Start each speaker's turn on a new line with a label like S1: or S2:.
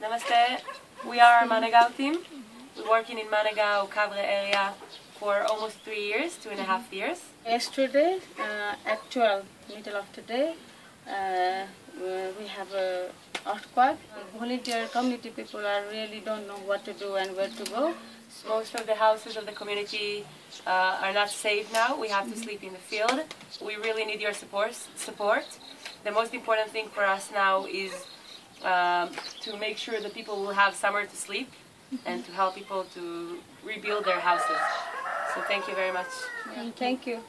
S1: Namaste. We are a Manegau team. We're working in Manegau, Kavre area for almost three years, two and a half years.
S2: Yesterday, uh, actual middle of the day, uh, we have a earthquake. Volunteer community people are really don't know what to do and where to go.
S1: Most of the houses of the community uh, are not safe now. We have to sleep in the field. We really need your support. Support. The most important thing for us now is um, to make sure that people will have somewhere to sleep and to help people to rebuild their houses. So thank you very much.
S2: Thank you.